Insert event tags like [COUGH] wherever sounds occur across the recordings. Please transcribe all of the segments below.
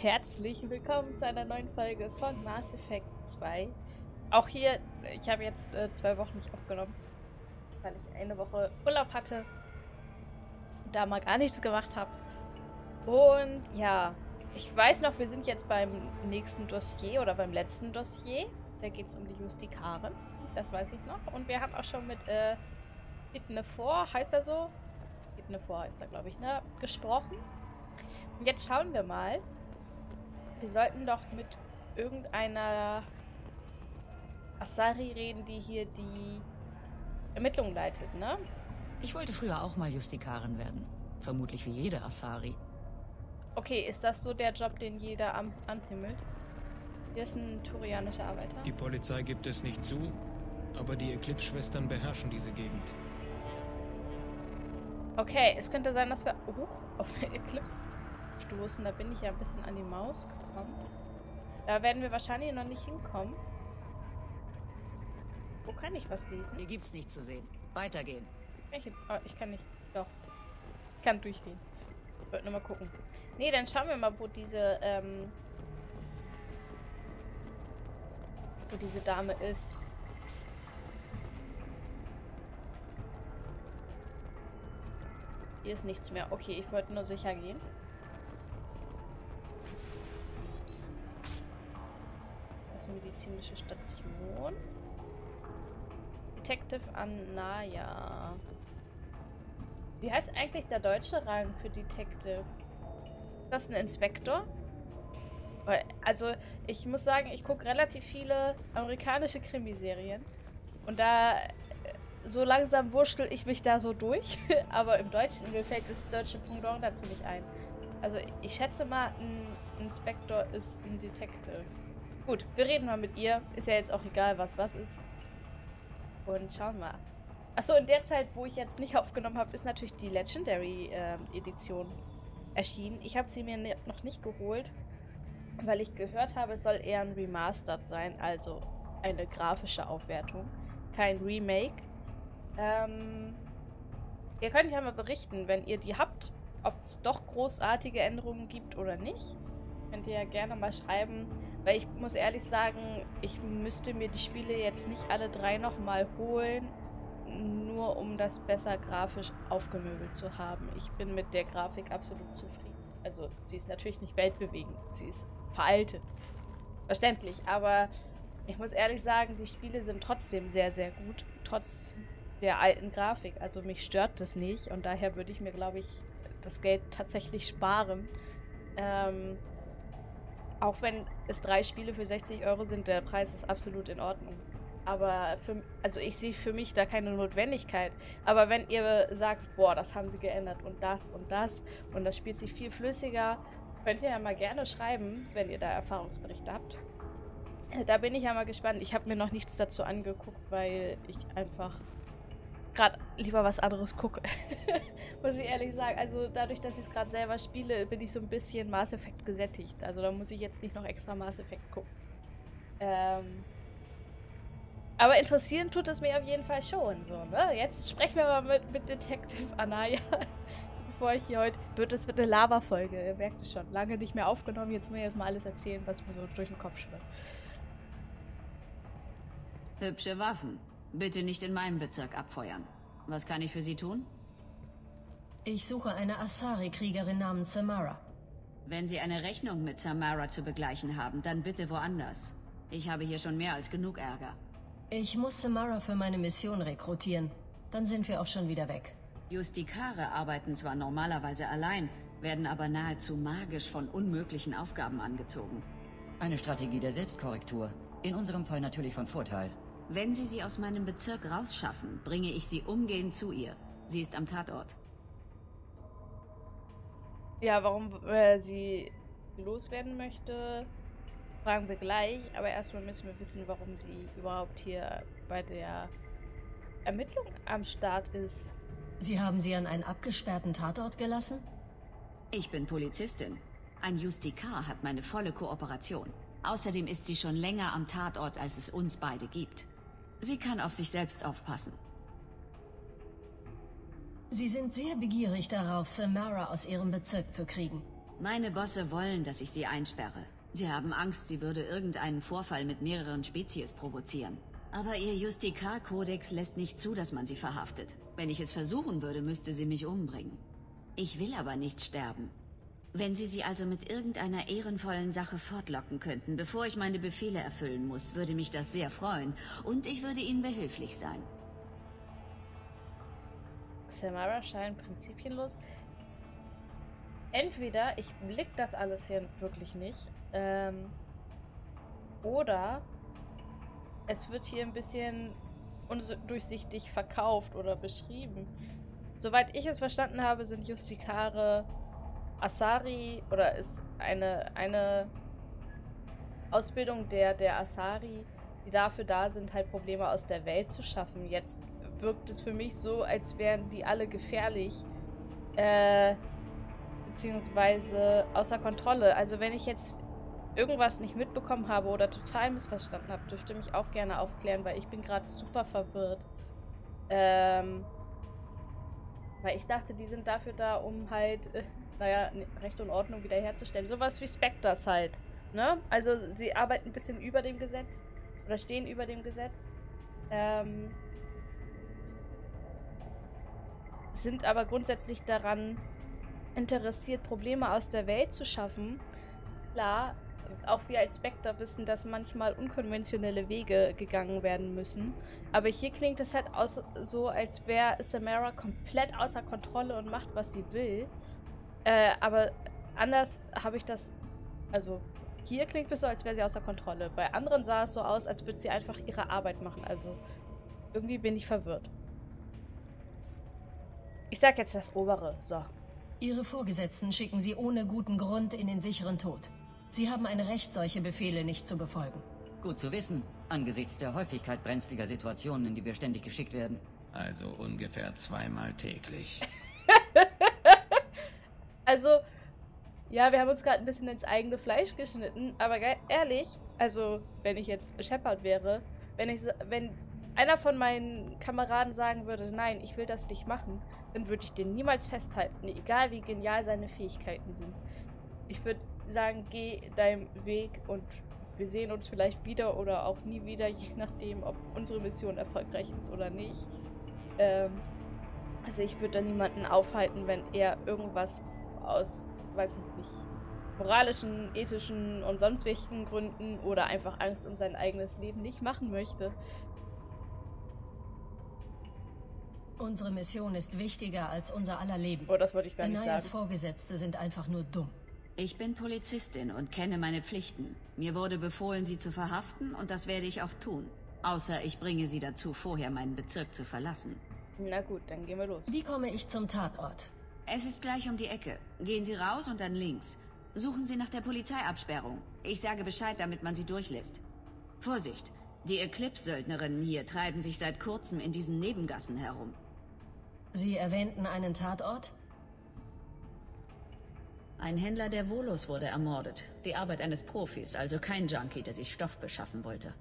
herzlich willkommen zu einer neuen Folge von Mass Effect 2. Auch hier, ich habe jetzt äh, zwei Wochen nicht aufgenommen, weil ich eine Woche Urlaub hatte und da mal gar nichts gemacht habe. Und ja, ich weiß noch, wir sind jetzt beim nächsten Dossier oder beim letzten Dossier. Da geht es um die Justikare. Das weiß ich noch. Und wir haben auch schon mit äh, Hitne vor, heißt er so? Hitne vor heißt er, glaube ich, ne? Gesprochen. Und jetzt schauen wir mal. Wir sollten doch mit irgendeiner Asari reden, die hier die Ermittlungen leitet, ne? Ich wollte früher auch mal Justikarin werden. Vermutlich wie jede Asari. Okay, ist das so der Job, den jeder am anhimmelt? Hier ist ein turianischer Arbeiter. Die Polizei gibt es nicht zu, aber die Eclipse-Schwestern beherrschen diese Gegend. Okay, es könnte sein, dass wir hoch auf Eclipse stoßen. Da bin ich ja ein bisschen an die Maus gekommen. Da werden wir wahrscheinlich noch nicht hinkommen. Wo kann ich was lesen? Hier gibt's nichts zu sehen. Weitergehen. Ich, oh, ich kann nicht. Doch. Ich kann durchgehen. Ich wollte nur mal gucken. Nee, dann schauen wir mal, wo diese, ähm, wo diese Dame ist. Hier ist nichts mehr. Okay, ich wollte nur sicher gehen. Medizinische Station. Detective Anaya. Wie heißt eigentlich der deutsche Rang für Detective? Ist das ein Inspektor? Also, ich muss sagen, ich gucke relativ viele amerikanische Krimiserien. Und da so langsam wurschtel ich mich da so durch. [LAUGHS] Aber im Deutschen, mir fällt das deutsche Pendant dazu nicht ein. Also ich schätze mal, ein Inspektor ist ein Detective. Gut, wir reden mal mit ihr. Ist ja jetzt auch egal, was was ist. Und schauen mal. Achso, in der Zeit, wo ich jetzt nicht [LAUGHS] aufgenommen habe, ist natürlich die Legendary ähm, Edition erschienen. Ich habe sie mir ne noch nicht geholt, weil ich gehört habe, es soll eher ein Remastered sein, also eine grafische Aufwertung. Kein Remake. Ähm, ihr könnt ja mal berichten, wenn ihr die habt, ob es doch großartige Änderungen gibt oder nicht. Könnt ihr ja gerne mal schreiben, weil ich muss ehrlich sagen, ich müsste mir die Spiele jetzt nicht alle drei nochmal holen, nur um das besser grafisch aufgemöbelt zu haben. Ich bin mit der Grafik absolut zufrieden. Also sie ist natürlich nicht weltbewegend, sie ist veraltet. Verständlich, aber ich muss ehrlich sagen, die Spiele sind trotzdem sehr, sehr gut. Trotz der alten Grafik. Also mich stört das nicht und daher würde ich mir, glaube ich, das Geld tatsächlich sparen. Ähm, auch wenn es drei Spiele für 60 Euro sind, der Preis ist absolut in Ordnung. Aber für, also ich sehe für mich da keine Notwendigkeit. Aber wenn ihr sagt, boah, das haben sie geändert und das und das und das spielt sich viel flüssiger, könnt ihr ja mal gerne schreiben, wenn ihr da Erfahrungsberichte habt. Da bin ich ja mal gespannt. Ich habe mir noch nichts dazu angeguckt, weil ich einfach gerade lieber was anderes gucke. [LAUGHS] muss ich ehrlich sagen. Also dadurch, dass ich es gerade selber spiele, bin ich so ein bisschen Mass Effect gesättigt. Also da muss ich jetzt nicht noch extra Mass Effect gucken. Ähm aber interessieren tut es mir auf jeden Fall schon. So, ne? Jetzt sprechen wir mal mit, mit Detective Anaya. [LAUGHS] Bevor ich hier heute. Wird es wird eine Lava-Folge, ihr merkt es schon. Lange nicht mehr aufgenommen. Jetzt muss ich erstmal alles erzählen, was mir so durch den Kopf schwirrt. Hübsche Waffen. Bitte nicht in meinem Bezirk abfeuern. Was kann ich für Sie tun? Ich suche eine Asari-Kriegerin namens Samara. Wenn Sie eine Rechnung mit Samara zu begleichen haben, dann bitte woanders. Ich habe hier schon mehr als genug Ärger. Ich muss Samara für meine Mission rekrutieren. Dann sind wir auch schon wieder weg. Justikare arbeiten zwar normalerweise allein, werden aber nahezu magisch von unmöglichen Aufgaben angezogen. Eine Strategie der Selbstkorrektur. In unserem Fall natürlich von Vorteil. Wenn Sie sie aus meinem Bezirk rausschaffen, bringe ich sie umgehend zu ihr. Sie ist am Tatort. Ja, warum äh, sie loswerden möchte, fragen wir gleich. Aber erstmal müssen wir wissen, warum sie überhaupt hier bei der Ermittlung am Start ist. Sie haben sie an einen abgesperrten Tatort gelassen? Ich bin Polizistin. Ein Justikar hat meine volle Kooperation. Außerdem ist sie schon länger am Tatort, als es uns beide gibt. Sie kann auf sich selbst aufpassen. Sie sind sehr begierig darauf, Samara aus ihrem Bezirk zu kriegen. Meine Bosse wollen, dass ich sie einsperre. Sie haben Angst, sie würde irgendeinen Vorfall mit mehreren Spezies provozieren. Aber ihr Justikar-Kodex lässt nicht zu, dass man sie verhaftet. Wenn ich es versuchen würde, müsste sie mich umbringen. Ich will aber nicht sterben. Wenn Sie sie also mit irgendeiner ehrenvollen Sache fortlocken könnten, bevor ich meine Befehle erfüllen muss, würde mich das sehr freuen. Und ich würde Ihnen behilflich sein. Samara scheint prinzipienlos. Entweder ich blick das alles hier wirklich nicht, ähm, oder es wird hier ein bisschen undurchsichtig verkauft oder beschrieben. Soweit ich es verstanden habe, sind Justikare Asari oder ist eine, eine Ausbildung der, der Asari, die dafür da sind, halt Probleme aus der Welt zu schaffen. Jetzt wirkt es für mich so, als wären die alle gefährlich, äh, beziehungsweise außer Kontrolle. Also wenn ich jetzt irgendwas nicht mitbekommen habe oder total missverstanden habe, dürfte mich auch gerne aufklären, weil ich bin gerade super verwirrt. Ähm, weil ich dachte, die sind dafür da, um halt äh, naja, Recht und Ordnung wiederherzustellen. Sowas wie Spectres halt. Ne? Also sie arbeiten ein bisschen über dem Gesetz oder stehen über dem Gesetz. Ähm, sind aber grundsätzlich daran interessiert, Probleme aus der Welt zu schaffen. Klar, auch wir als Spectre wissen, dass manchmal unkonventionelle Wege gegangen werden müssen. Aber hier klingt es halt aus, so, als wäre Samara komplett außer Kontrolle und macht, was sie will. Äh, aber anders habe ich das. Also, hier klingt es so, als wäre sie außer Kontrolle. Bei anderen sah es so aus, als würde sie einfach ihre Arbeit machen. Also, irgendwie bin ich verwirrt. Ich sag jetzt das Obere. So. Ihre Vorgesetzten schicken Sie ohne guten Grund in den sicheren Tod. Sie haben ein Recht, solche Befehle nicht zu befolgen. Gut zu wissen, angesichts der Häufigkeit brenzliger Situationen, in die wir ständig geschickt werden. Also ungefähr zweimal täglich. [LAUGHS] Also, ja, wir haben uns gerade ein bisschen ins eigene Fleisch geschnitten, aber ehrlich, also, wenn ich jetzt Shepard wäre, wenn ich, wenn einer von meinen Kameraden sagen würde, nein, ich will das nicht machen, dann würde ich den niemals festhalten, egal wie genial seine Fähigkeiten sind. Ich würde sagen, geh deinem Weg und wir sehen uns vielleicht wieder oder auch nie wieder, [LAUGHS] je nachdem, ob unsere Mission erfolgreich ist oder nicht. Ähm, also ich würde da niemanden aufhalten, wenn er irgendwas aus, weiß ich nicht, moralischen, ethischen und sonst welchen Gründen oder einfach Angst um sein eigenes Leben nicht machen möchte. Unsere Mission ist wichtiger als unser aller Leben. Oh, das wollte ich gar nicht Anayas sagen. Vorgesetzte sind einfach nur dumm. Ich bin Polizistin und kenne meine Pflichten. Mir wurde befohlen, sie zu verhaften und das werde ich auch tun. Außer ich bringe sie dazu, vorher meinen Bezirk zu verlassen. Na gut, dann gehen wir los. Wie komme ich zum Tatort? Es ist gleich um die Ecke. Gehen Sie raus und dann links. Suchen Sie nach der Polizeiabsperrung. Ich sage Bescheid, damit man sie durchlässt. Vorsicht! Die Eclipse-Söldnerinnen hier treiben sich seit kurzem in diesen Nebengassen herum. Sie erwähnten einen Tatort? Ein Händler der Volos wurde ermordet. Die Arbeit eines Profis, also kein Junkie, der sich Stoff beschaffen wollte.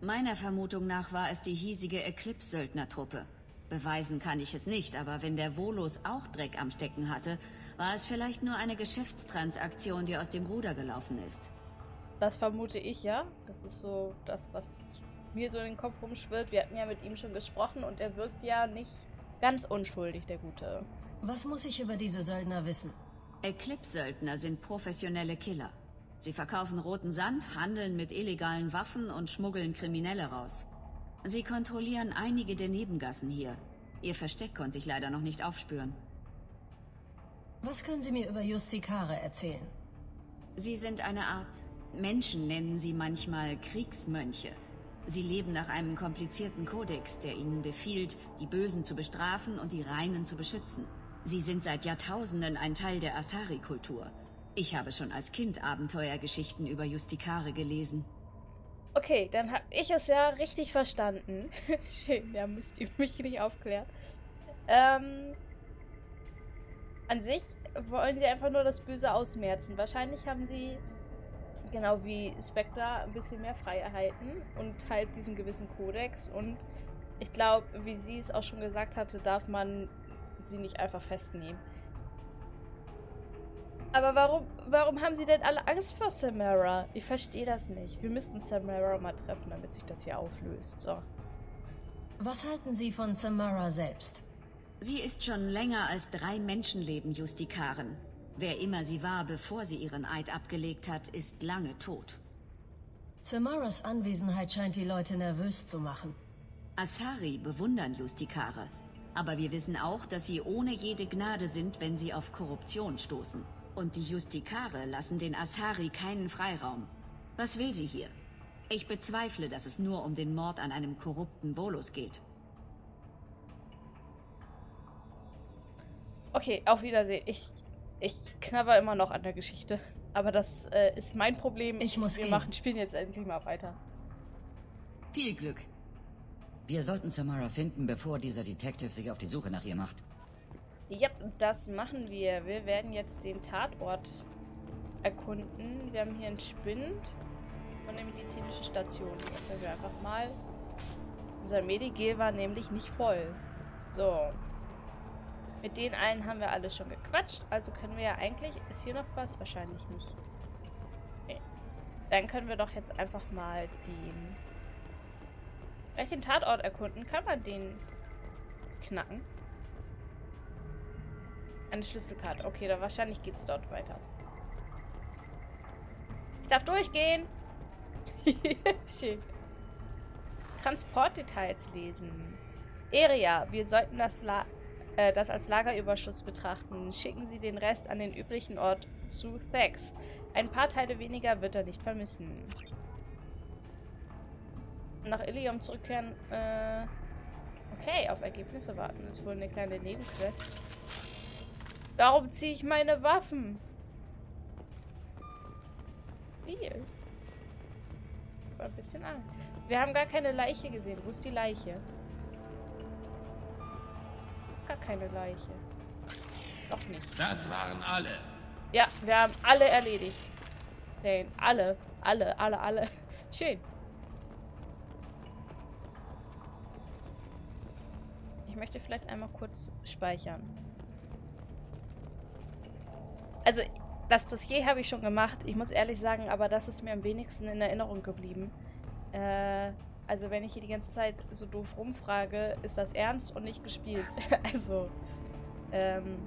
Meiner Vermutung nach war es die hiesige Eclipse-Söldnertruppe. Beweisen kann ich es nicht, aber wenn der Volos auch Dreck am Stecken hatte, war es vielleicht nur eine Geschäftstransaktion, die aus dem Ruder gelaufen ist. Das vermute ich ja. Das ist so das, was mir so in den Kopf rumschwirrt. Wir hatten ja mit ihm schon gesprochen und er wirkt ja nicht ganz unschuldig, der Gute. Was muss ich über diese Söldner wissen? Eclipse-Söldner sind professionelle Killer. Sie verkaufen roten Sand, handeln mit illegalen Waffen und schmuggeln Kriminelle raus. Sie kontrollieren einige der Nebengassen hier. Ihr Versteck konnte ich leider noch nicht aufspüren. Was können Sie mir über Justikare erzählen? Sie sind eine Art... Menschen nennen sie manchmal Kriegsmönche. Sie leben nach einem komplizierten Kodex, der ihnen befiehlt, die Bösen zu bestrafen und die Reinen zu beschützen. Sie sind seit Jahrtausenden ein Teil der Asari-Kultur. Ich habe schon als Kind Abenteuergeschichten über Justikare gelesen. Okay, dann habe ich es ja richtig verstanden. [LAUGHS] Schön, da müsst ihr mich nicht aufklären. Ähm, an sich wollen sie einfach nur das Böse ausmerzen. Wahrscheinlich haben sie, genau wie Spectre, ein bisschen mehr Freiheiten und halt diesen gewissen Kodex. Und ich glaube, wie sie es auch schon gesagt hatte, darf man sie nicht einfach festnehmen. Aber warum, warum haben sie denn alle Angst vor Samara? Ich verstehe das nicht. Wir müssten Samara mal treffen, damit sich das hier auflöst. So. Was halten Sie von Samara selbst? Sie ist schon länger als drei Menschenleben Justikaren. Wer immer sie war, bevor sie ihren Eid abgelegt hat, ist lange tot. Samaras Anwesenheit scheint die Leute nervös zu machen. Asari bewundern Justikare. Aber wir wissen auch, dass sie ohne jede Gnade sind, wenn sie auf Korruption stoßen. Und die Justikare lassen den Asari keinen Freiraum. Was will sie hier? Ich bezweifle, dass es nur um den Mord an einem korrupten Bolus geht. Okay, auf Wiedersehen. Ich, ich knabber immer noch an der Geschichte. Aber das äh, ist mein Problem. Ich muss Wir gehen. machen, spielen jetzt endlich mal weiter. Viel Glück. Wir sollten Samara finden, bevor dieser Detective sich auf die Suche nach ihr macht. Ja, das machen wir. Wir werden jetzt den Tatort erkunden. Wir haben hier einen Spind und eine medizinische Station. Können wir einfach mal. Unser Medigel war nämlich nicht voll. So. Mit den allen haben wir alle schon gequatscht. Also können wir ja eigentlich. Ist hier noch was? Wahrscheinlich nicht. Okay. Dann können wir doch jetzt einfach mal den. Vielleicht den Tatort erkunden. Kann man den knacken? Eine Schlüsselkarte. Okay, dann wahrscheinlich geht es dort weiter. Ich darf durchgehen. [LAUGHS] Schön. Transportdetails lesen. Eria, wir sollten das, La äh, das als Lagerüberschuss betrachten. Schicken Sie den Rest an den üblichen Ort zu Thax. Ein paar Teile weniger wird er nicht vermissen. Nach Ilium zurückkehren. Äh, okay, auf Ergebnisse warten. Das ist wohl eine kleine Nebenquest. Warum ziehe ich meine Waffen? Viel. War ein bisschen Angst. Wir haben gar keine Leiche gesehen. Wo ist die Leiche? Ist gar keine Leiche. Doch nicht. Das waren alle. Ja, wir haben alle erledigt. Nein, alle. Alle, alle, alle. Schön. Ich möchte vielleicht einmal kurz speichern. Also, das Dossier habe ich schon gemacht. Ich muss ehrlich sagen, aber das ist mir am wenigsten in Erinnerung geblieben. Äh, also wenn ich hier die ganze Zeit so doof rumfrage, ist das ernst und nicht gespielt. [LAUGHS] also, ähm,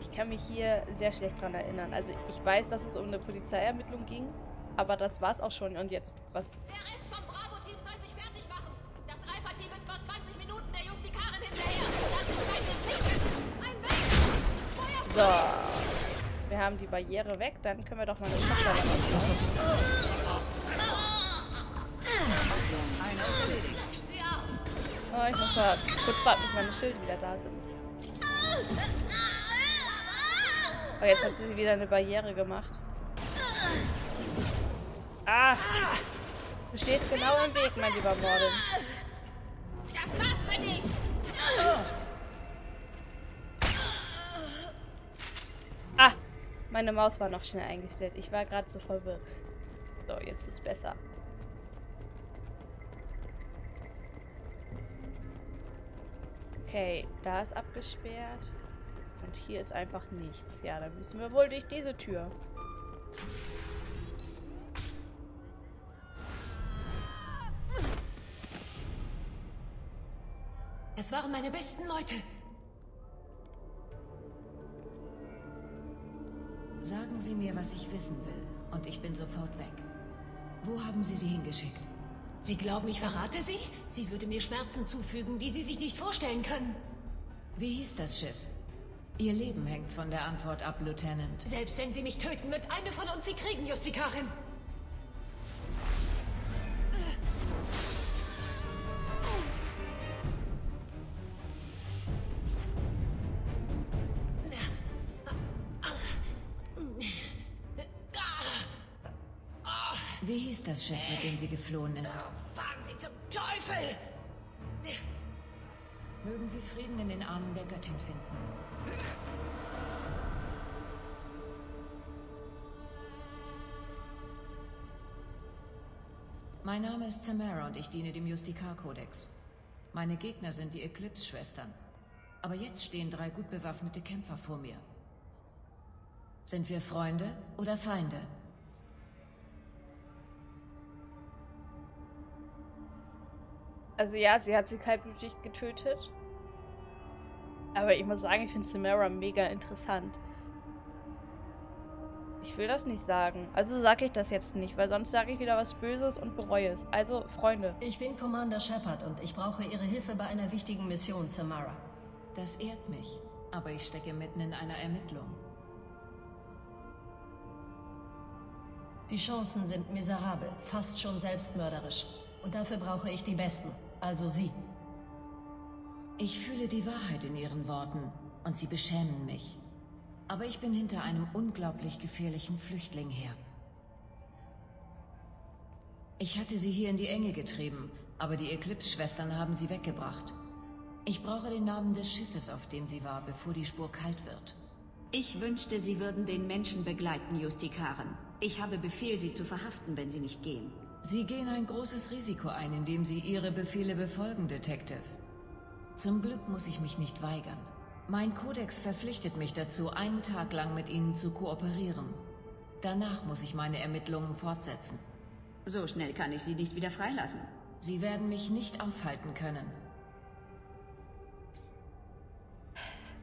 ich kann mich hier sehr schlecht dran erinnern. Also ich weiß, dass es um eine Polizeiermittlung ging, aber das war's auch schon. Und jetzt, was... Der Rest vom Bravo-Team soll sich fertig machen. Das Alpha-Team ist vor 20 Minuten der Justikarin hinterher. Das ist ein Entwickler. So. Wir haben die Barriere weg, dann können wir doch mal eine ausbauen. Oh, ich muss mal kurz warten, bis meine Schilde wieder da sind. Oh, jetzt hat sie wieder eine Barriere gemacht. Ah! Du stehst genau im Weg, mein lieber Morden. Das war's für dich. Ah! Meine Maus war noch schnell eingestellt. Ich war gerade so verwirrt. So, jetzt ist besser. Okay, da ist abgesperrt. Und hier ist einfach nichts. Ja, dann müssen wir wohl durch diese Tür. Es waren meine besten Leute. Sagen Sie mir, was ich wissen will, und ich bin sofort weg. Wo haben Sie sie hingeschickt? Sie glauben, ich verrate sie? Sie würde mir Schmerzen zufügen, die Sie sich nicht vorstellen können. Wie hieß das Schiff? Ihr Leben hängt von der Antwort ab, Lieutenant. Selbst wenn Sie mich töten, wird eine von uns Sie kriegen, Justikarin. Das Schiff, mit dem sie geflohen ist? Fahren Sie zum Teufel! Mögen Sie Frieden in den Armen der Göttin finden. Mein Name ist Tamara und ich diene dem Justikar-Kodex. Meine Gegner sind die Eclipse-Schwestern. Aber jetzt stehen drei gut bewaffnete Kämpfer vor mir. Sind wir Freunde oder Feinde? Also ja, sie hat sie kaltblütig getötet. Aber ich muss sagen, ich finde Samara mega interessant. Ich will das nicht sagen. Also sage ich das jetzt nicht, weil sonst sage ich wieder was Böses und bereue es. Also, Freunde. Ich bin Commander Shepard und ich brauche Ihre Hilfe bei einer wichtigen Mission, Samara. Das ehrt mich, aber ich stecke mitten in einer Ermittlung. Die Chancen sind miserabel, fast schon selbstmörderisch. Und dafür brauche ich die Besten, also Sie. Ich fühle die Wahrheit in Ihren Worten und sie beschämen mich. Aber ich bin hinter einem unglaublich gefährlichen Flüchtling her. Ich hatte sie hier in die Enge getrieben, aber die Eclipse-Schwestern haben sie weggebracht. Ich brauche den Namen des Schiffes, auf dem sie war, bevor die Spur kalt wird. Ich wünschte, Sie würden den Menschen begleiten, Justikaren. Ich habe Befehl, Sie zu verhaften, wenn Sie nicht gehen. Sie gehen ein großes Risiko ein, indem Sie Ihre Befehle befolgen, Detective. Zum Glück muss ich mich nicht weigern. Mein Kodex verpflichtet mich dazu, einen Tag lang mit Ihnen zu kooperieren. Danach muss ich meine Ermittlungen fortsetzen. So schnell kann ich Sie nicht wieder freilassen. Sie werden mich nicht aufhalten können.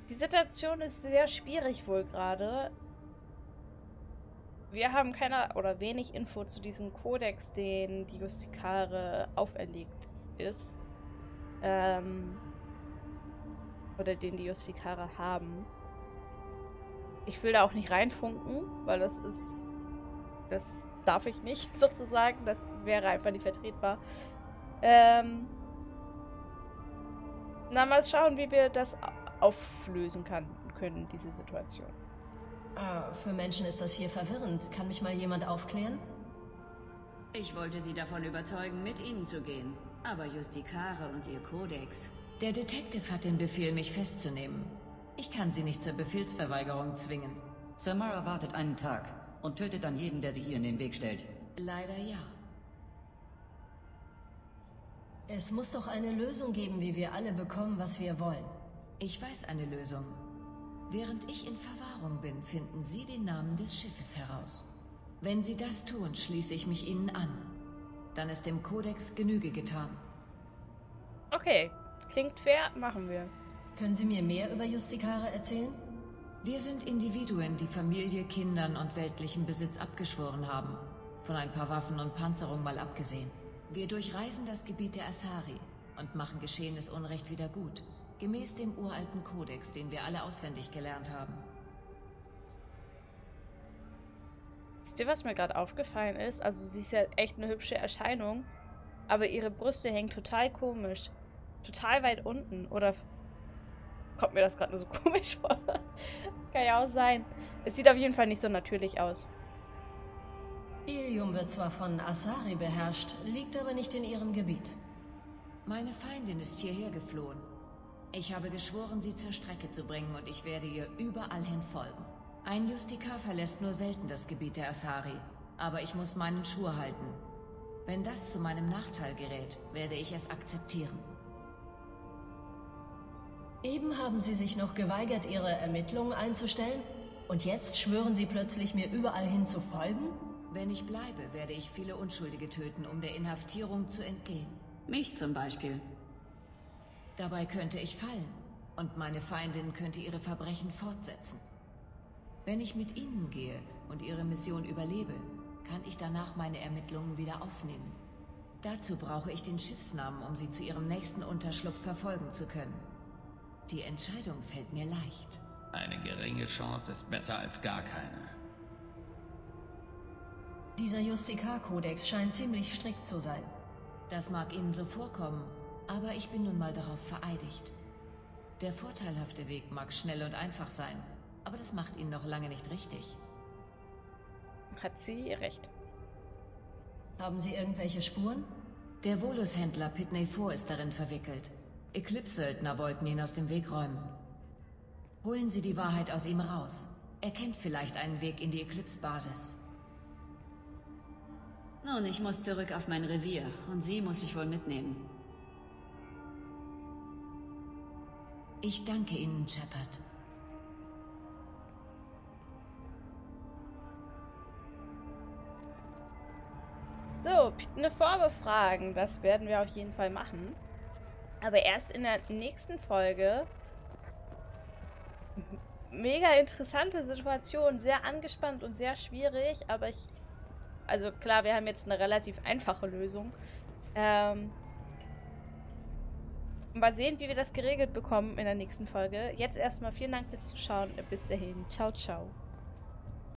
Die Situation ist sehr schwierig wohl gerade. Wir haben keine oder wenig Info zu diesem Kodex, den die Justikare auferlegt ist. Ähm, oder den die Justikare haben. Ich will da auch nicht reinfunken, weil das ist. Das darf ich nicht, [LAUGHS] sozusagen. Das wäre einfach nicht vertretbar. Ähm. Na, mal schauen, wie wir das auflösen kann, können, diese Situation. Ah, für Menschen ist das hier verwirrend. Kann mich mal jemand aufklären? Ich wollte Sie davon überzeugen, mit Ihnen zu gehen. Aber Justikare und Ihr Kodex. Der Detective hat den Befehl, mich festzunehmen. Ich kann Sie nicht zur Befehlsverweigerung zwingen. Samara wartet einen Tag und tötet dann jeden, der sie ihr in den Weg stellt. Leider ja. Es muss doch eine Lösung geben, wie wir alle bekommen, was wir wollen. Ich weiß eine Lösung. Während ich in Verwahrung bin, finden Sie den Namen des Schiffes heraus. Wenn Sie das tun, schließe ich mich Ihnen an. Dann ist dem Kodex Genüge getan. Okay, klingt fair, machen wir. Können Sie mir mehr über Justikare erzählen? Wir sind Individuen, die Familie, Kindern und weltlichem Besitz abgeschworen haben. Von ein paar Waffen und Panzerung mal abgesehen. Wir durchreisen das Gebiet der Asari und machen geschehenes Unrecht wieder gut. Gemäß dem uralten Kodex, den wir alle auswendig gelernt haben. Wisst ihr, was mir gerade aufgefallen ist? Also sie ist ja echt eine hübsche Erscheinung, aber ihre Brüste hängen total komisch. Total weit unten. Oder kommt mir das gerade nur so [LAUGHS] komisch vor? Kann ja auch sein. Es sieht auf jeden Fall nicht so natürlich aus. Ilium wird zwar von Asari beherrscht, liegt aber nicht in ihrem Gebiet. Meine Feindin ist hierher geflohen. Ich habe geschworen, sie zur Strecke zu bringen und ich werde ihr überall hin folgen. Ein Justikar verlässt nur selten das Gebiet der Asari, aber ich muss meinen Schwur halten. Wenn das zu meinem Nachteil gerät, werde ich es akzeptieren. Eben haben Sie sich noch geweigert, Ihre Ermittlungen einzustellen? Und jetzt schwören Sie plötzlich, mir überall hin zu folgen? Wenn ich bleibe, werde ich viele Unschuldige töten, um der Inhaftierung zu entgehen. Mich zum Beispiel. Dabei könnte ich fallen und meine Feindin könnte ihre Verbrechen fortsetzen. Wenn ich mit Ihnen gehe und Ihre Mission überlebe, kann ich danach meine Ermittlungen wieder aufnehmen. Dazu brauche ich den Schiffsnamen, um Sie zu Ihrem nächsten Unterschlupf verfolgen zu können. Die Entscheidung fällt mir leicht. Eine geringe Chance ist besser als gar keine. Dieser Justikar-Kodex scheint ziemlich strikt zu sein. Das mag Ihnen so vorkommen, aber ich bin nun mal darauf vereidigt. Der vorteilhafte Weg mag schnell und einfach sein, aber das macht ihn noch lange nicht richtig. Hat sie recht. Haben Sie irgendwelche Spuren? Der Volus-Händler Pitney 4 ist darin verwickelt. Eclipse-Söldner wollten ihn aus dem Weg räumen. Holen Sie die Wahrheit aus ihm raus. Er kennt vielleicht einen Weg in die Eclipse-Basis. Nun, ich muss zurück auf mein Revier und sie muss ich wohl mitnehmen. Ich danke Ihnen, Shepard. So, eine Farbe fragen. Das werden wir auf jeden Fall machen. Aber erst in der nächsten Folge. Mega interessante Situation. Sehr angespannt und sehr schwierig. Aber ich... Also klar, wir haben jetzt eine relativ einfache Lösung. Ähm... Mal sehen, wie wir das geregelt bekommen in der nächsten Folge. Jetzt erstmal vielen Dank fürs Zuschauen. Bis dahin. Ciao, ciao.